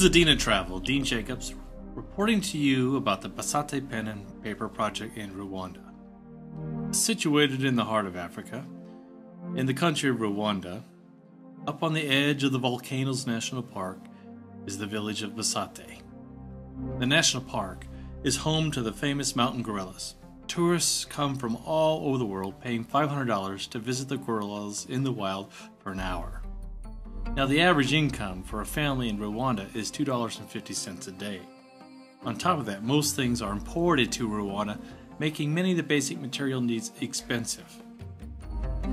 is Adina Travel, Dean Jacobs, reporting to you about the Bisate Pen and Paper Project in Rwanda. Situated in the heart of Africa, in the country of Rwanda, up on the edge of the Volcanoes National Park, is the village of Bisate. The national park is home to the famous mountain gorillas. Tourists come from all over the world paying $500 to visit the gorillas in the wild for an hour. Now, the average income for a family in Rwanda is $2.50 a day. On top of that, most things are imported to Rwanda, making many of the basic material needs expensive.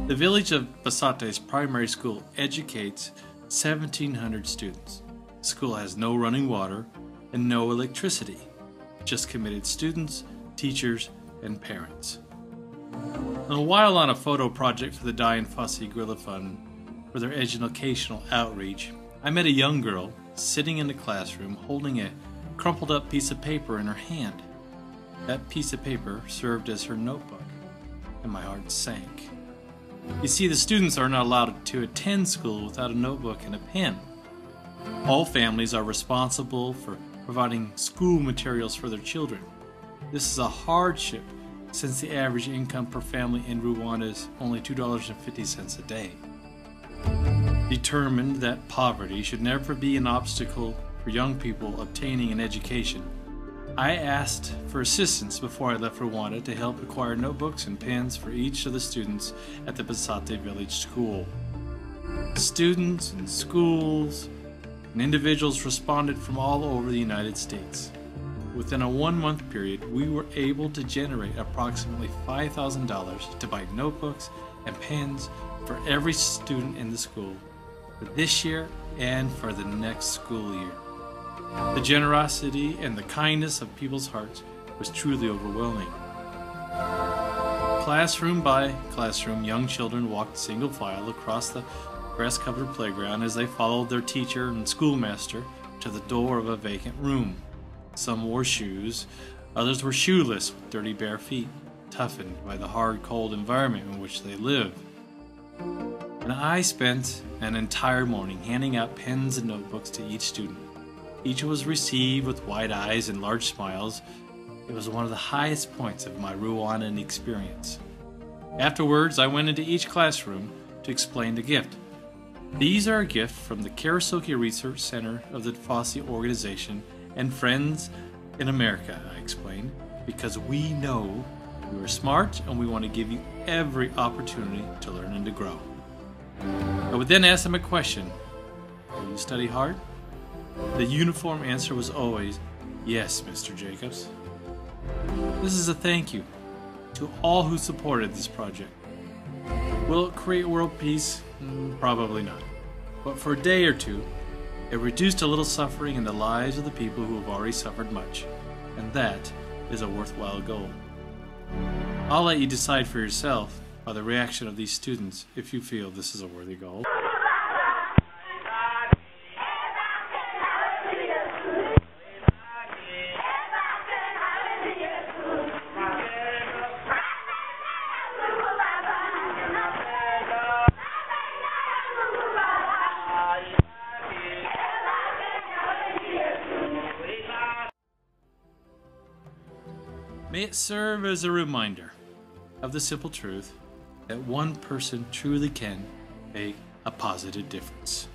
The village of Bisate's primary school educates 1,700 students. The school has no running water and no electricity, just committed students, teachers, and parents. And while on a photo project for the Dian Fossey Gorilla Fund for their educational outreach, I met a young girl sitting in the classroom holding a crumpled up piece of paper in her hand. That piece of paper served as her notebook, and my heart sank. You see, the students are not allowed to attend school without a notebook and a pen. All families are responsible for providing school materials for their children. This is a hardship since the average income per family in Rwanda is only $2.50 a day. Determined that poverty should never be an obstacle for young people obtaining an education, I asked for assistance before I left Rwanda to help acquire notebooks and pens for each of the students at the Bisate Village School. Students and schools and individuals responded from all over the United States. Within a one month period, we were able to generate approximately $5,000 to buy notebooks and pens for every student in the school for this year and for the next school year. The generosity and the kindness of people's hearts was truly overwhelming. Classroom by classroom, young children walked single file across the grass covered playground as they followed their teacher and schoolmaster to the door of a vacant room. Some wore shoes, others were shoeless with dirty bare feet, toughened by the hard, cold environment in which they lived. And I spent an entire morning handing out pens and notebooks to each student. Each was received with wide eyes and large smiles. It was one of the highest points of my Rwandan experience. Afterwards, I went into each classroom to explain the gift. These are a gift from the Karisoke Research Center of the Fossey Organization and Friends in America, I explained, because we know you are smart and we want to give you every opportunity to learn and to grow. I would then ask them a question Will you study hard? The uniform answer was always, Yes, Mr. Jacobs. This is a thank you to all who supported this project. Will it create world peace? Mm, probably not. But for a day or two, it reduced a little suffering in the lives of the people who have already suffered much, and that is a worthwhile goal. I'll let you decide for yourself by the reaction of these students if you feel this is a worthy goal. May it serve as a reminder of the simple truth that one person truly can make a positive difference.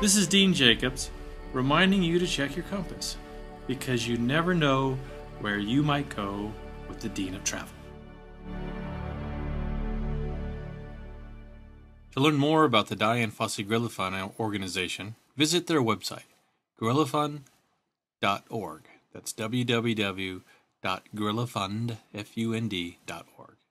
This is Dean Jacobs reminding you to check your compass because you never know where you might go with the Dean of Travel. To learn more about the Dian Fossey Gorilla Fund organization, visit their website, gorillafund.org. That's www.gorillafund.org.